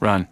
Run.